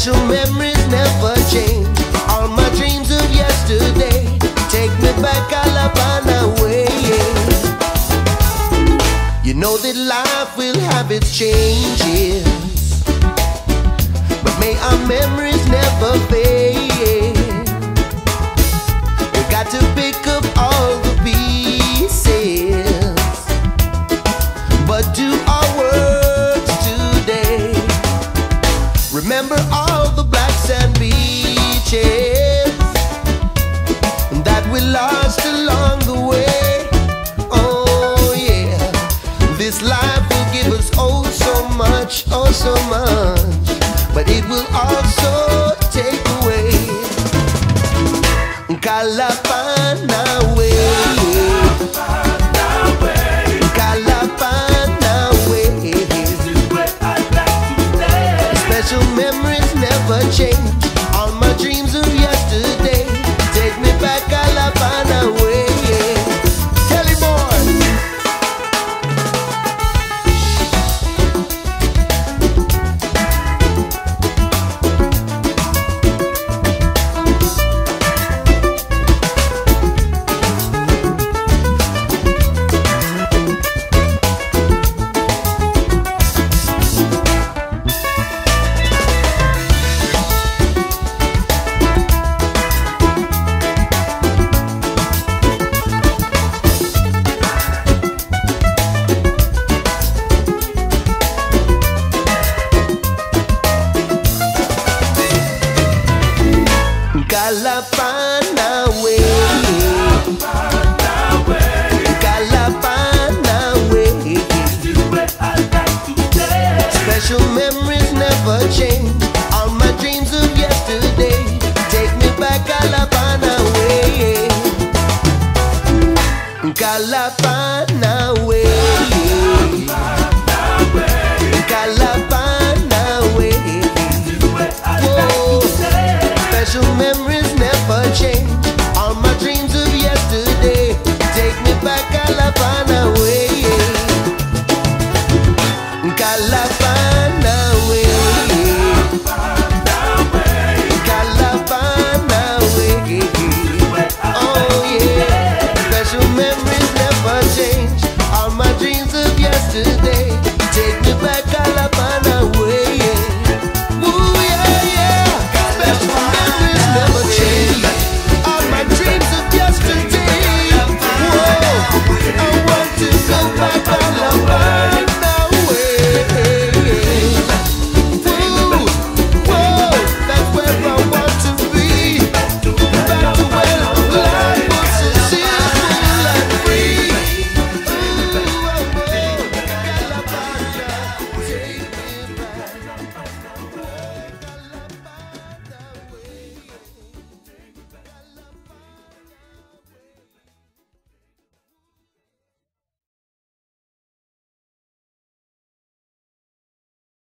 Special memories never change. All my dreams of yesterday take me back Kalapana way. You know that life will have its changes, but may our memories never fade. We lost along the way. Oh yeah, this life will give us oh so much, oh so much, but it will also take away. Kalapana way. Kalapana way. Special memories never change. Kalapana way. Kalapanawe. Whoa. Special memories never change. All my dreams of yesterday. Take me back,